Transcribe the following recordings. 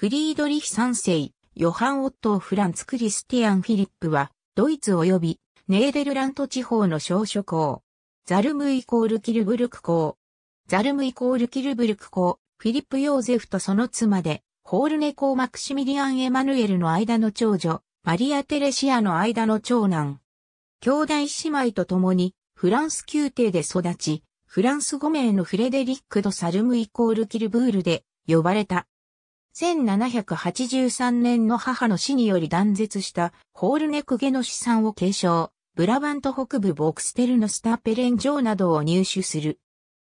フリードリヒ三世、ヨハン・オットー・フランツ・クリスティアン・フィリップは、ドイツ及びネーデルラント地方の小諸校。ザルムイコールキルブルク校。ザルムイコールキルブルク校、フィリップ・ヨーゼフとその妻で、ホールネ校マクシミリアン・エマヌエルの間の長女、マリア・テレシアの間の長男。兄弟姉妹と共に、フランス宮廷で育ち、フランス語名のフレデリック・ド・サルムイコール・キルブールで呼ばれた。1783年の母の死により断絶したホールネクゲの資産を継承、ブラバント北部ボクステルのスターペレン城などを入手する。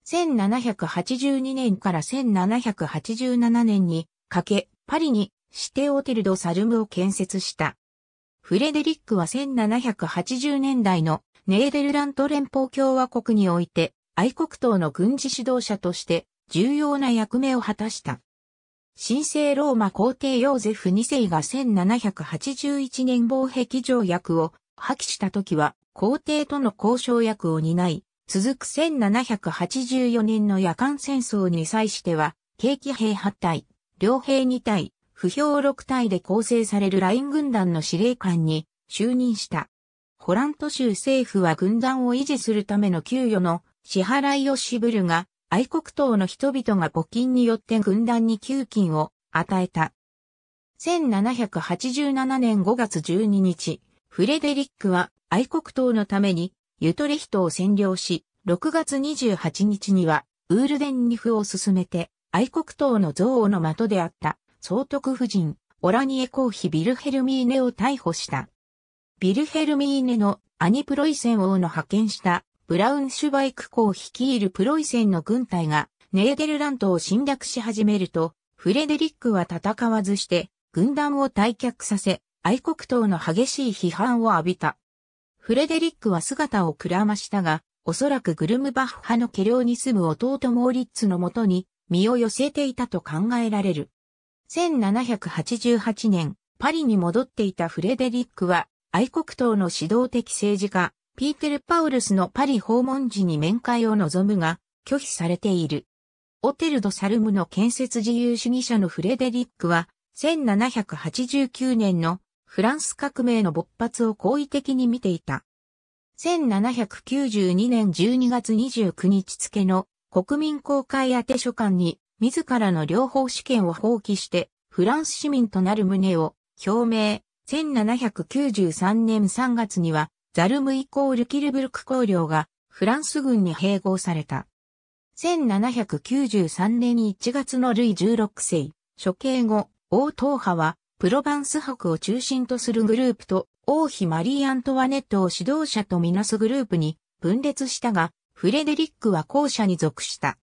1782年から1787年にかけ、パリにシテオテルド・サルムを建設した。フレデリックは1780年代のネーデルラント連邦共和国において愛国党の軍事指導者として重要な役目を果たした。神聖ローマ皇帝ヨーゼフ2世が1781年防壁条約を破棄した時は皇帝との交渉役を担い、続く1784年の夜間戦争に際しては、景気兵8隊、両兵2隊、不評6隊で構成されるライン軍団の司令官に就任した。ホラント州政府は軍団を維持するための給与の支払いを渋るが、愛国党の人々が募金によって軍団に給金を与えた。1787年5月12日、フレデリックは愛国党のためにユトレヒトを占領し、6月28日にはウールデンニフを進めて愛国党の憎悪の的であった総督夫人オラニエ公妃ビルヘルミーネを逮捕した。ビルヘルミーネのアニプロイセン王の派遣したブラウンシュバイク校率いるプロイセンの軍隊がネーデルラントを侵略し始めると、フレデリックは戦わずして軍団を退却させ、愛国党の激しい批判を浴びた。フレデリックは姿をくらましたが、おそらくグルムバッフ派の家領に住む弟モーリッツのもとに身を寄せていたと考えられる。1788年、パリに戻っていたフレデリックは、愛国党の指導的政治家、ピーテル・パウルスのパリ訪問時に面会を望むが、拒否されている。オテルド・サルムの建設自由主義者のフレデリックは、1789年のフランス革命の勃発を好意的に見ていた。1792年12月29日付の国民公開宛書簡に自らの両方試験を放棄してフランス市民となる旨を表明。1793年3月にはザルムイコールキルブルク公領がフランス軍に併合された。1793年1月のルイ16世、処刑後、王党派はプロバンス伯を中心とするグループと王妃マリー・アントワネットを指導者とみなすグループに分裂したが、フレデリックは後者に属した。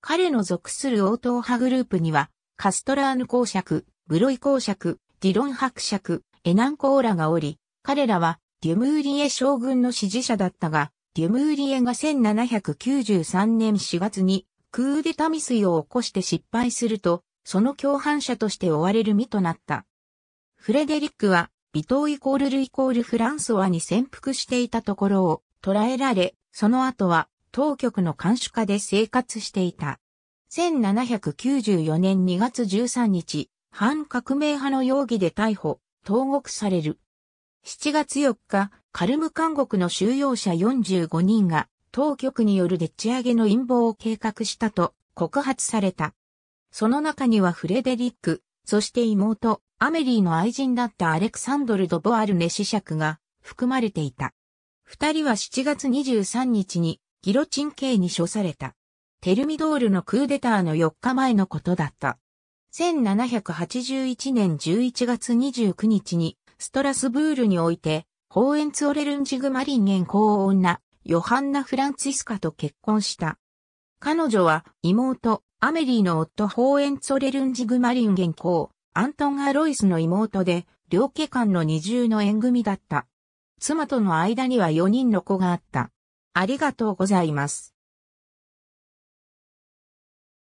彼の属する王党派グループには、カストラーヌ公爵、ブロイ公爵、ディロン伯爵、エナンコーラがおり、彼らはデュムーリエ将軍の支持者だったが、デュムーリエが1793年4月にクーデタ未遂を起こして失敗すると、その共犯者として追われる身となった。フレデリックは、ビトーイコールルイコールフランソワに潜伏していたところを捕らえられ、その後は当局の監視下で生活していた。1794年2月13日、反革命派の容疑で逮捕、投獄される。7月4日、カルム監獄の収容者45人が当局によるでっち上げの陰謀を計画したと告発された。その中にはフレデリック、そして妹、アメリーの愛人だったアレクサンドル・ド・ボアルネ子爵が含まれていた。二人は7月23日にギロチン刑に処された。テルミドールのクーデターの4日前のことだった。1781年11月29日にストラスブールにおいて、ホーエンツオレルンジグマリンゲン公女、ヨハンナ・フランツィスカと結婚した。彼女は妹、アメリーの夫ホーエンツオレルンジグマリンゲン公、アントン・アロイスの妹で、両家間の二重の縁組だった。妻との間には4人の子があった。ありがとうございます。